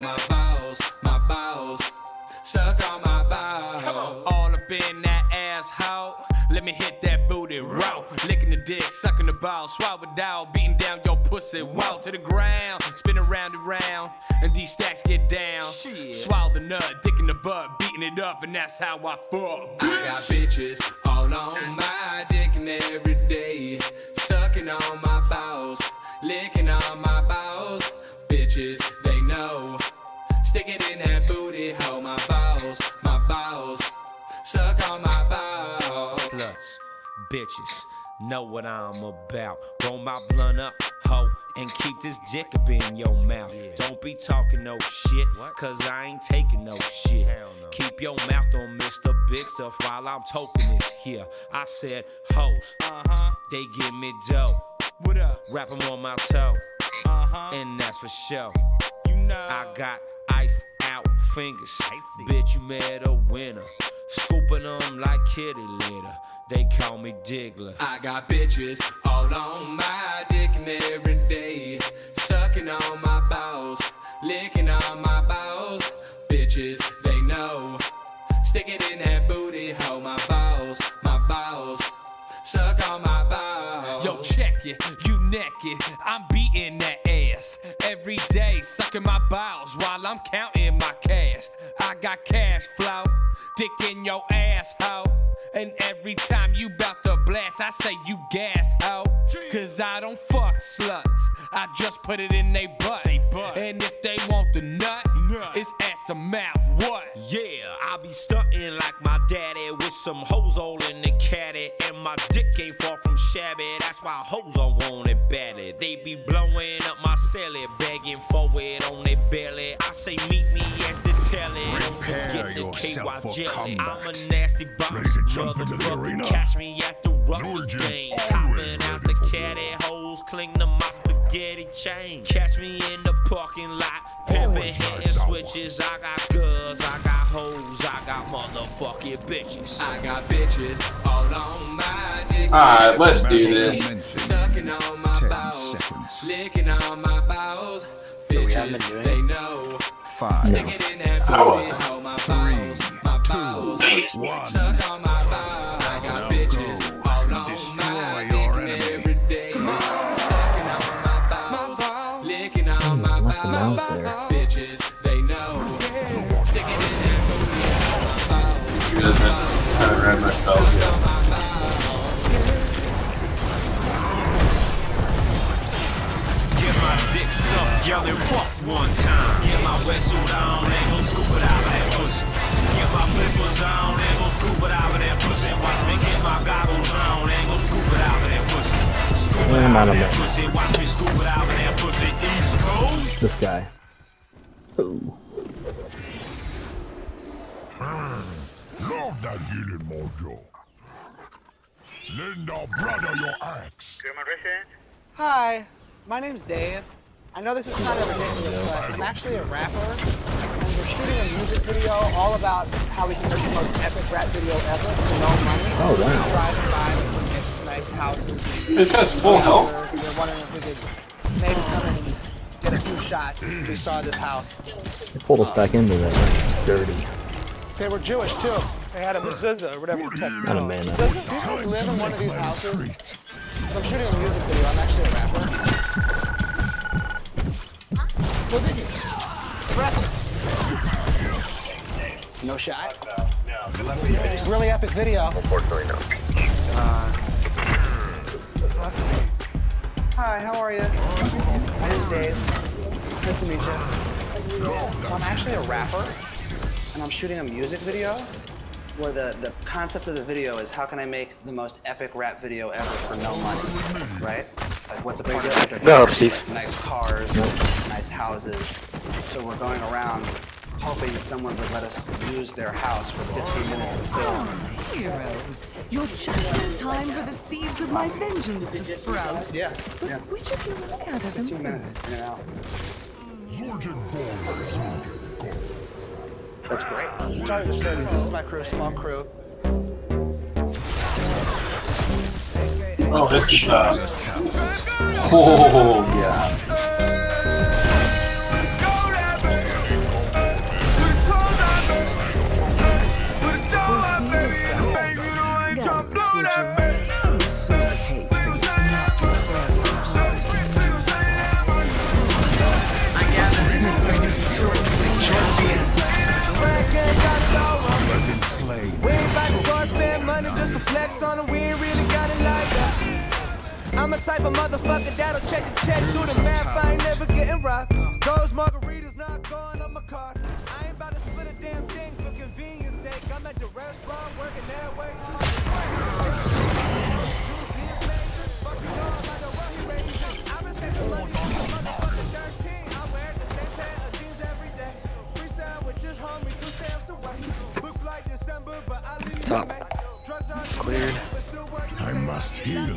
My balls, my balls, suck on my balls. All up in that asshole. Let me hit that booty raw. Licking the dick, sucking the ball, swallow down, beating down your pussy, wow to the ground, spin around and round, and these stacks get down. Swallow the nut, dick in the butt, beating it up, and that's how I fuck. I got bitches all on my dick and every day, sucking on my balls, licking on bitches, know what I'm about. Roll my blunt up, hoe, and keep this dick up in your mouth. Yeah. Don't be talking no shit, cause I ain't taking no shit. Keep your mouth on Mr. Big Stuff while I'm talking this here. I said hoes, uh-huh. they give me dough. What up? Wrap 'em on my toe, uh-huh. and that's for sure. You know. I got iced out fingers. Bitch, you met a winner. Scooping them like kitty litter. They call me Diggler. I got bitches all on my dick and every day, sucking on my balls, licking on my balls. Bitches, they know. Stick it in that booty hole, my balls, my balls, suck on my balls. Yo, check it, you naked. I'm beating that ass every day, sucking my balls while I'm counting my cash. I got cash flow, dick in your ass, hoe. And every time you bout to blast, I say you gas, hoe. Cause I don't fuck sluts, I just put it in they butt. And if they want the nut, it's ass to mouth, what? Yeah, I be stunting like my daddy with some hoes all in the caddy. And my dick ain't far from shabby, that's why hoes don't want it badly. They be blowing up my celly, begging for it on their belly. I say meet me at the telly, don't forget the yourself for KY jelly. combat. I'm a nasty boss, Ready to jump into the motherfucker. Catch me at the rugby Georgia, game, always hopping out the for caddy hoes, cling to my spaghetti chain. Catch me in the parking lot, pimping, Always hitting switches. I got girls, I got hoes, I got motherfucking bitches. I got bitches all on my dick. Alright, let's do this. Sucking on my 10 balls, seconds. licking on my balls. we haven't been Bitches, they know. Five, Stick it in that I booty wasn't. my balls, my balls. one. Suck on my balls. Doesn't haven't read my spells yet? Get my dick sucked, yell and fuck one time. Get my wetsuit on, ain't gon' scoop it out of that pussy. Get my flippers on, ain't gon' scoop it out of that pussy. Watch me get my goggles on, ain't gon' scoop it out of that pussy. Scoop it mm, I'm out out of of that pussy, watch me scoop it out of that pussy. East Coast. This guy. Ooh. Love that healing mojo. Lend a brother your axe. Hi, my name's Dave. I know this is kind of ridiculous, but I'm actually a rapper, and we're shooting a music video all about how we can make the most epic rap video ever for no money. Oh, wow. We're driving by, nice houses. This has full uh, health. We were wondering if we could maybe come in and get a few shots. We saw this house. They pulled us back into that. It's dirty. They were Jewish too. They had a mezuzah or whatever the heck. Not a man. Does these guys live in one of these houses? I'm shooting a music video. I'm actually a rapper. What's in here? Breath. No shot? Really epic video. Unfortunately, no. Hi, how are you? My name's Dave. Nice to meet you. So I'm actually a rapper, and I'm shooting a music video where the, the concept of the video is how can I make the most epic rap video ever for no money, right? Like what's a part of it? Go, Steve. Nice cars, nice houses. So we're going around hoping that someone would let us use their house for 15 minutes to film. Oh, heroes, you're just in time for the seeds of my vengeance to sprout. Yeah, But yeah. which of you will gather them 15 minutes in first? and out. Zorjan Ball. That's great. Sorry to disturb you. This is my crew, small crew. Oh, this is uh. Oh yeah. I'm type of motherfucker that'll check the check, do the math, I ain't never getting robbed. Those margaritas not on my. I ain't about to split a damn thing for convenience sake. I'm at the restaurant working that way. Top. Cleared. I must heal.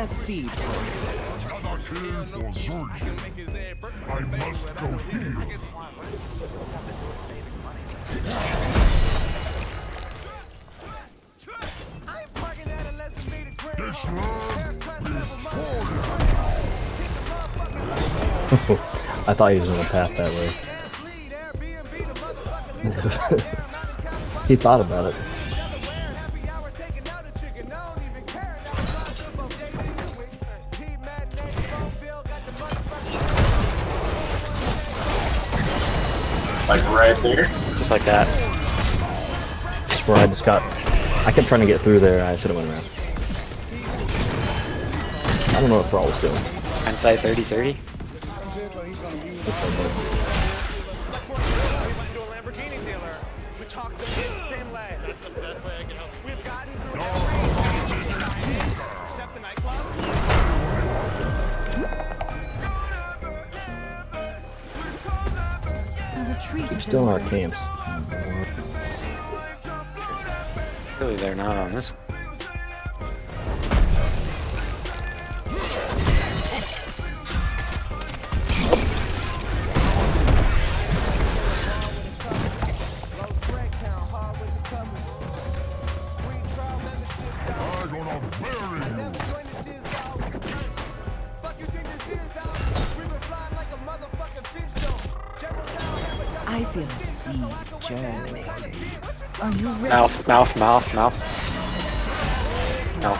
that seed. Another kill for Zul'jin. I must go heal. This land is I thought he was on the path that way. he thought about it. Like right there. Just like that. That's where I just got. I kept trying to get through there. I should have went around. I don't know what Thrall was doing. Hindsight 30 30. A retreat is Still in our camps. Really, they're not on this one. Mouth, mouth, mouth, mouth. Mouth.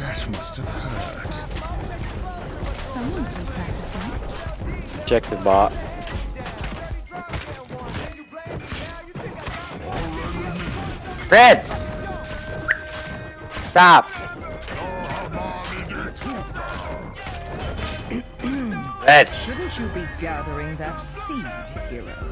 That must have hurt. Someone's been practicing. Check the bot. Red! Stop! Red! Shouldn't you be gathering that seed, heroes?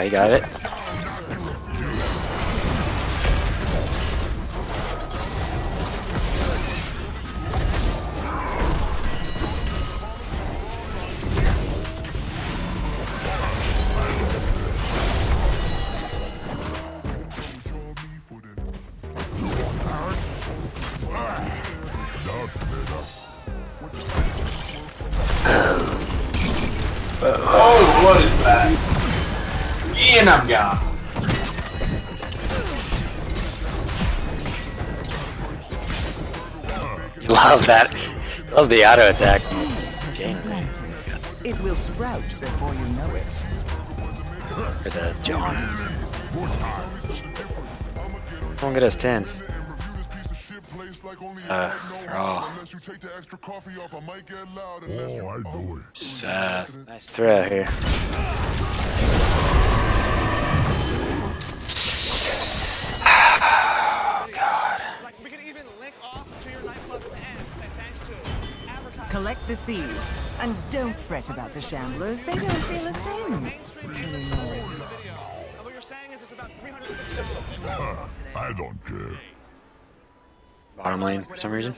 I got it. And I'm gone. Love that. Love the auto attack. It will sprout before you know it. for the John. Come on, get us 10. Uh, Thrall. Oh, I know it. It's, uh, nice throw here. The seed. And don't fret about the shamblers. They don't feel a thing. anymore. I don't care. Bottom lane for some reason.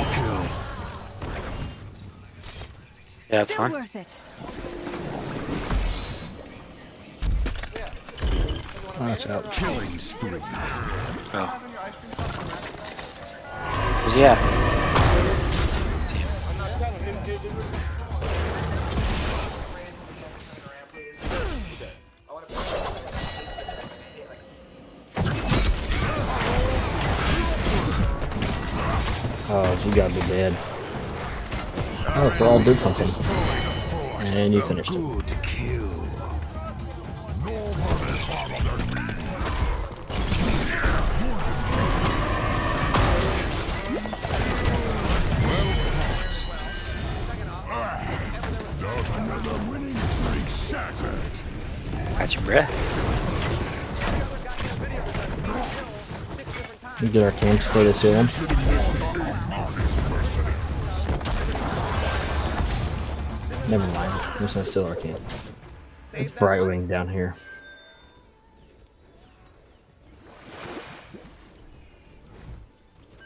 Double kill. Yeah, that's Still fine. worth it. Watch out. Killing spree. Oh. Where's he at? Oh, you gotta be dead. Oh, Thrall did something. And you finished it. Good kill. Nobody harder than me. Well fought. Doesn't let the winning streak shattered. Got your breath. You get our camps for this year. Mind. I'm just gonna steal our camp. It's Brightwing down here.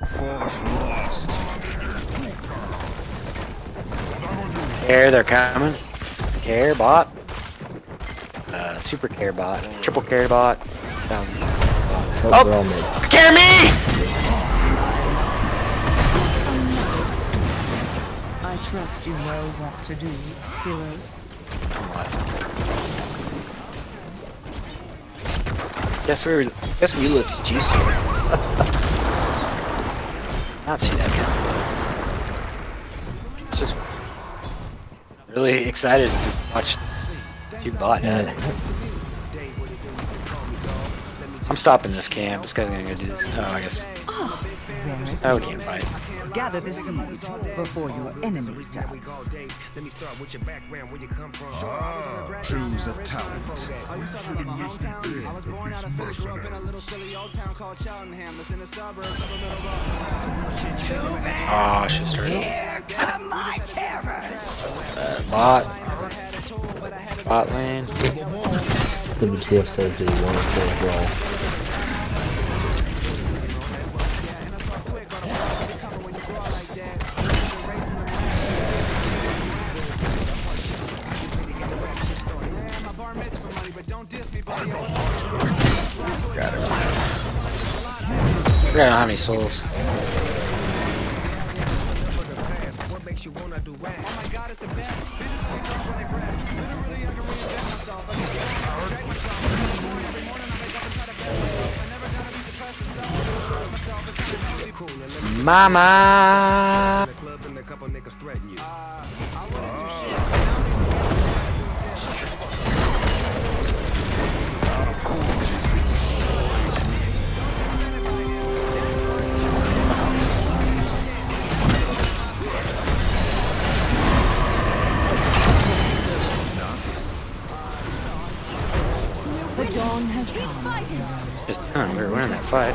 Force. Care, they're coming. Care bot. Uh, super care bot. Triple care bot. Um, Oh, Oh. they're all mid. care me! Trust you know what to do, heroes. Guess we were. Guess we looked juicy. Not see that coming. It's just really excited to watch two bot Yeah. head. I'm stopping this camp. This guy's gonna go do this. Oh, I guess. There it Oh, we can't fight. Gather the seed before your enemy does. Choose a talent. Shouldn't this be big of these mercenaries? Oh, shit started. Come my terrors! Uh, bot. Bot lane. WTF says that he won a full Thrall. I don't know how many souls. Mama. Oh, we were winning that fight.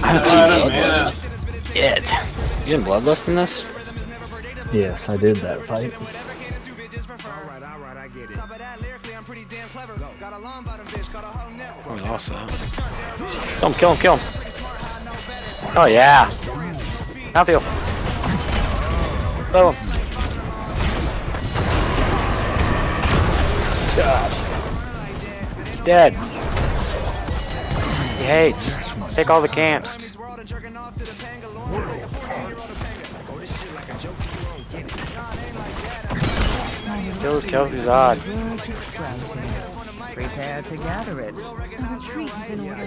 I don't see Bloodlust yet. You didn't Bloodlust in this? Yes, I did that fight. We lost that. Kill him, kill him, kill him. Oh, yeah. Outfield. Kill him. He's dead. He hates. Take all the camps. Kill this Kel'Thuzad. Verge of. Prepare to gather it. A retreat is in order.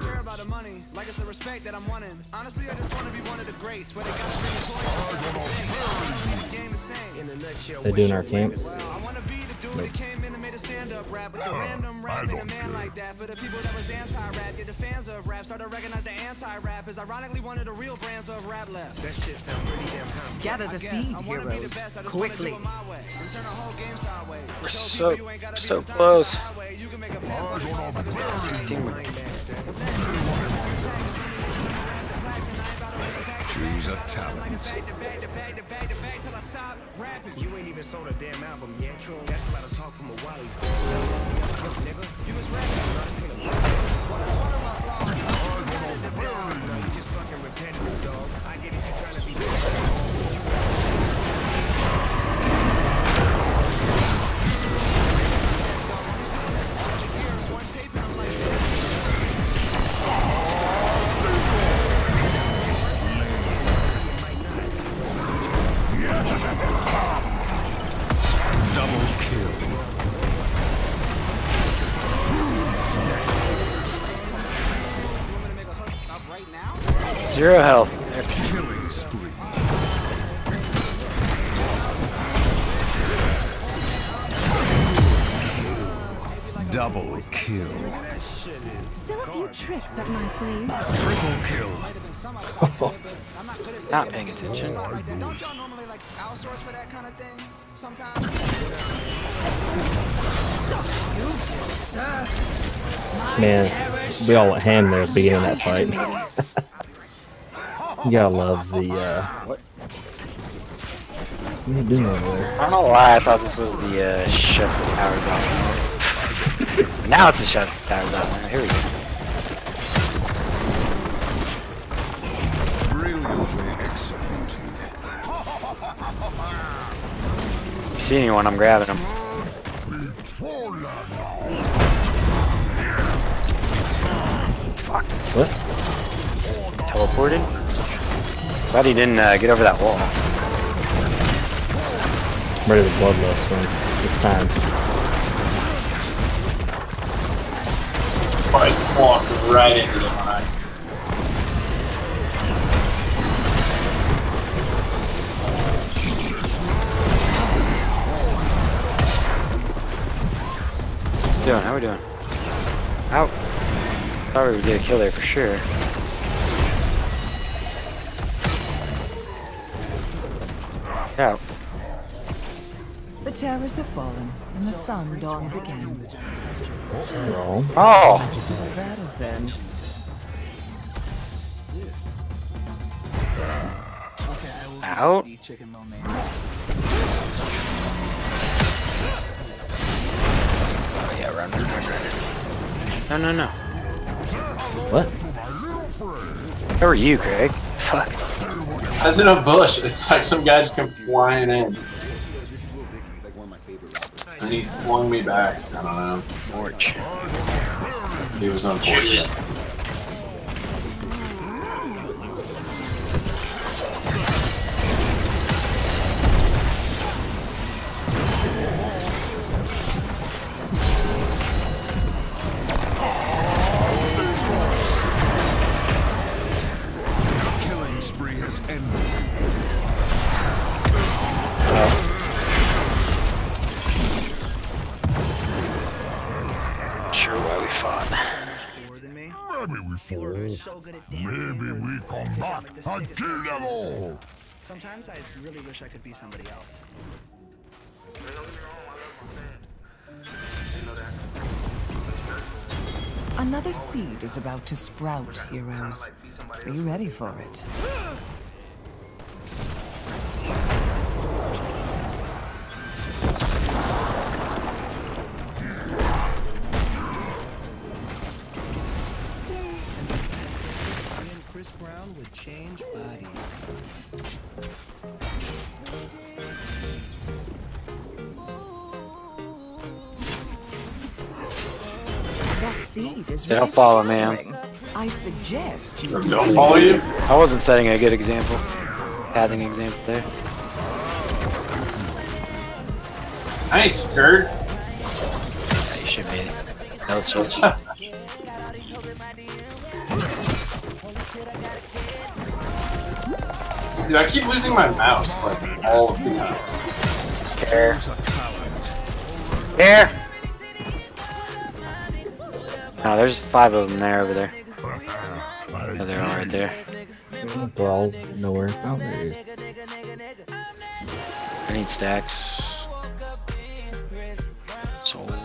care about the money, like it's the respect that I'm wanting. Honestly, I just want to be one of the greats. Where they got the game is same. In a doing our camp? I want to be the dude that came in and made a stand-up rap with the random rap and a man like that. For the people that was anti-rap, get the fans of rap started to recognize the anti-rap is ironically one of the real brands of rap left. That shit sound pretty damn common. Gather the seed, heroes. Quickly. We're so so close. Teamwork. Choose a talent. You ain't even sold a damn album yet. That's a lot of talk from a you was rapping, you just fucking dog. I get it, you trying to be Zero health. Killing spree. Double kill. Still a few tricks up my sleeves. Triple kill. Not paying attention. Don't y'all normally like outsource for that kind of thing? Sometimes. Man, we all went ham there at the beginning of that fight. you gotta love the, uh... What? What are you doing over there? I don't know why I thought this was the uh, shut the towers off. But now it's a shut the towers off. Here we go. If you see anyone, I'm grabbing them. Fuck. What? Teleported? Glad he didn't uh, get over that wall. I'm ready to bloodlust, man. It's time. Like, walk right into the on ice. doing? How we doing? How? Thought we would get a kill there for sure. Out. The terrors have fallen, and the sun dawns again. No. Oh! Battle oh. then. Out? Oh yeah, run, run, run, run. No, no, no. What? Where are you, Craig? Fuck. I was in a bush. It's like some guy just came flying in. And he flung me back. I don't know. Torch. He was unfortunate. Fall. Maybe we come back and kill them all. Sometimes I really wish I could be somebody else. Another seed is about to sprout, heroes. Be ready for it. Change bodies. They don't follow, ma'am. I suggest you don't follow you. I wasn't setting a good example. Having example there. Nice, turd. Yeah, you should be. No, Chilchi. I keep losing my mouse like all of the time. Care. Care. Oh, there's five of them there over there. Oh, they're all right there. Brawl nowhere. Oh, there he is. I need stacks. Soul. Soul.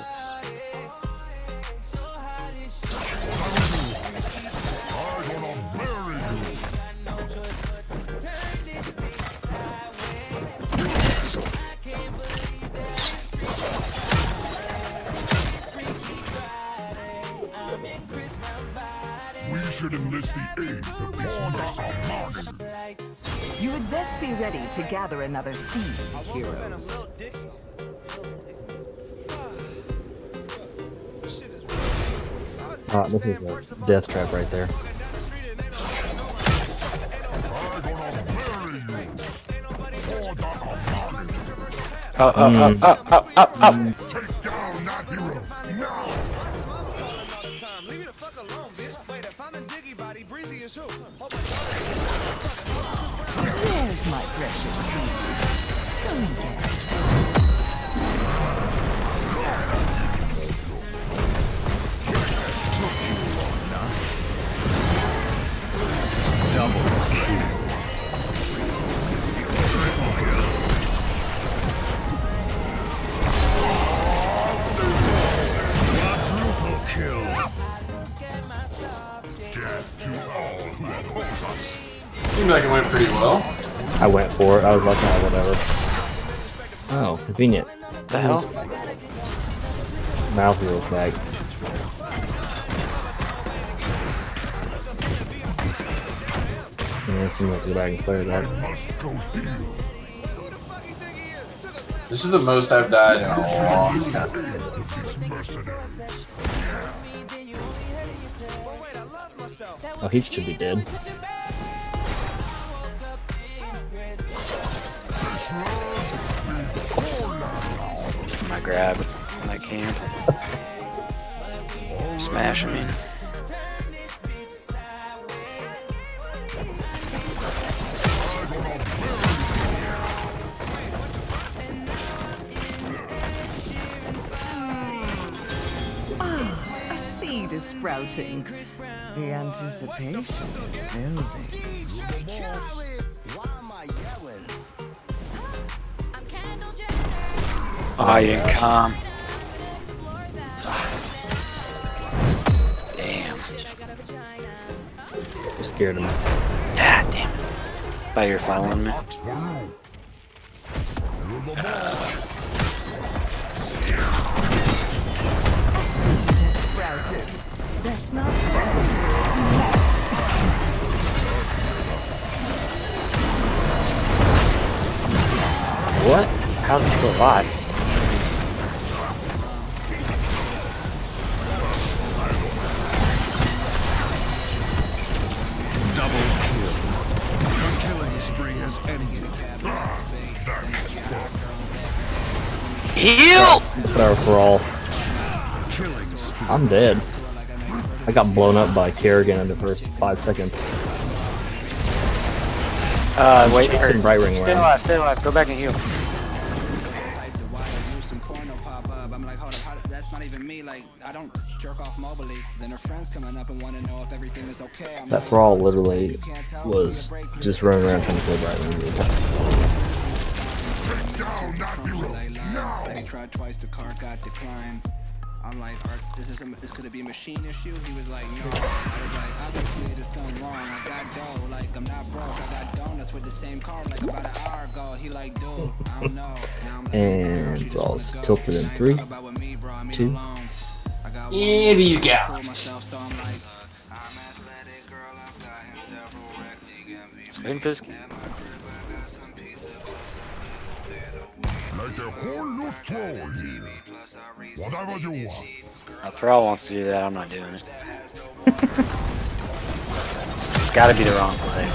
Should enlist the aid of these muscle monitors. You would best be ready to gather another seed, heroes. Ah, this is a death trap right there. Up, up, up, up, up, up, up. Take down that hero now. Leave me the fuck alone, bitch. Is? There's my precious seed. Go and get it. Pretty well. I went for it. I was like, oh, whatever. Oh, convenient. The hell? Mouse wheels back. Yeah, it seems like go back and clear that. Must go heal. This is the most I've died in a long time. Oh, he should be dead. Using my grab when I can. Smash, I mean. Ah, a seed is sprouting. The anticipation is building. Oh, you didn't come. Damn. You scared him. God damn it. Thought you were following me. A seed has sprouted. Best not What? How's he still alive? Dead. I got blown up by Kerrigan in the first five seconds. Uh, wait, Chasing hurt. Brightwing Stay around. alive, stay alive. Go back and heal. Type the wire, use some porno pop up. I'm like, hold up, how, that's not even me. Like, I don't jerk off mobily. Then her friends coming up and want to know if everything is okay. I'm That thrall literally you can't tell was from the break, just running around trying to kill Brightwing. dude. Down that Trump hero Soleil line. now. Said he tried twice, the car got declined. I'm like, Art, is this, a, this could it be a machine issue? He was like, no. I was like, obviously there's something wrong. I got dough, like I'm not broke. I got donuts with the same car, like about an hour ago. He like, dude, I don't know. Like, And she just Thrall's wanna go. tilted in three, talk about with me, bro. Two. alone. I got one Yeah, these guys. prove myself, so I'm like, I'm athletic, girl. I've gotten several rec league MVPs. Make a whole new here. Whatever you want. A troll wants to do that, I'm not doing it. it's gotta be the wrong play.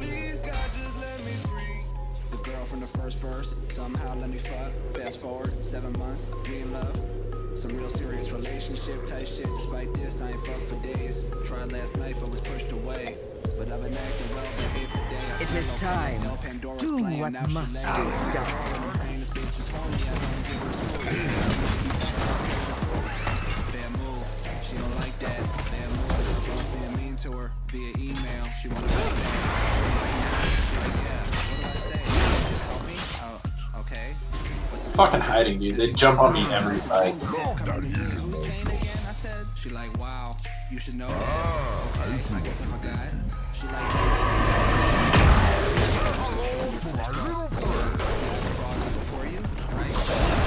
Me. Girl from the first verse, somehow let me fuck. Fast forward, seven months, we in love. Some real serious relationship type shit. Despite this, I ain't fucked for days. Tried last night, but was pushed away. But I've been acting well behaved today. I It still time. Do what must be done. Fucking hiding, dude. They jump on me every fight. She like, wow, you should know. I guess I forgot. She like,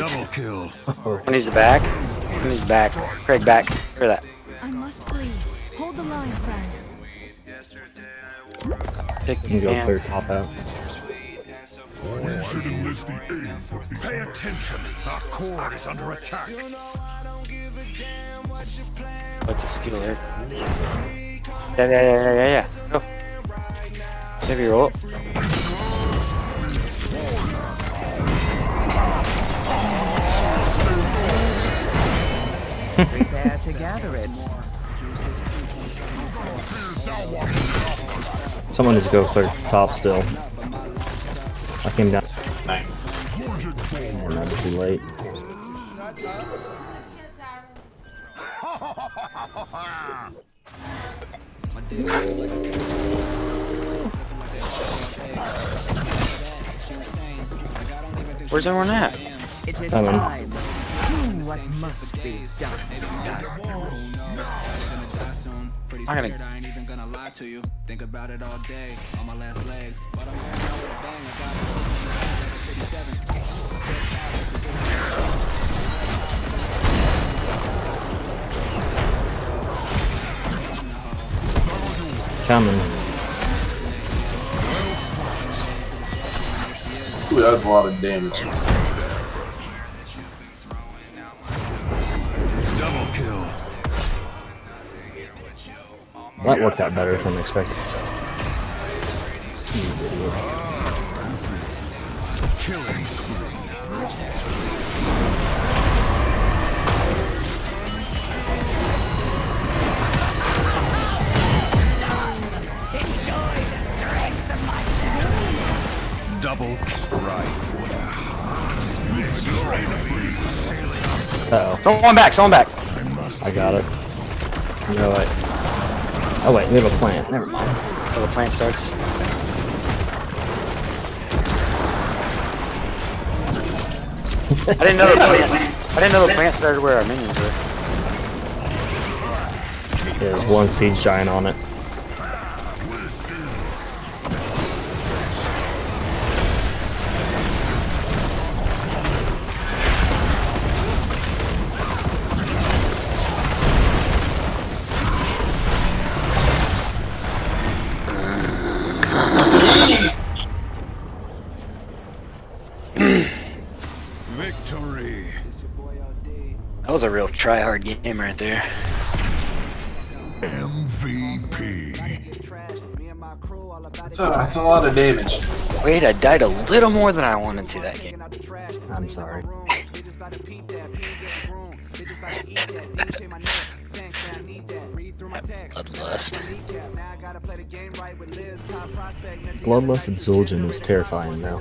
Double kill. One needs the back. One needs the back. Craig, back. Hear that. I must flee. Hold the line, friend. Pick You can go clear top out. You should enlist the aid of the Pay attention. Our core is under attack. What's a steal there? Yeah, yeah, yeah, yeah, yeah, yeah. Go. Heavy roll. Prepare to gather it. Someone needs to go clear top still. I came down. And that was too late. Where's everyone at? It is time. Do what must be done. I'm gonna- I ain't even gonna lie to you. Think about it all day, on my last legs. But I'm going out with a bang. I got it. 57. Coming. Ooh, that was a lot of damage. That worked out better than expected. You idiot. Killing spree. Double strike for the heart. Your enemies are sailing Uh oh. Someone back, someone back. I got it. No, wait. Oh, wait, we have a plant. Never mind. Oh, the plant starts. I didn't know the plant. I didn't know the plant started where our minions were. There's one siege giant on it. Was a real try-hard game right there. MVP. That's a, that's a lot of damage. Wait, I died a little more than I wanted to that game. I'm sorry. Bloodlust. Bloodlust and Zul'jin was terrifying now.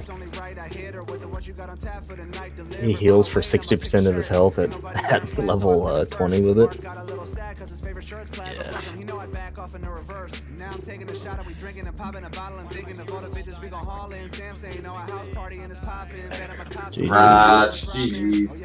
He heals for 60% of his health at, at level uh, 20 with it. GG. Raj, GG's.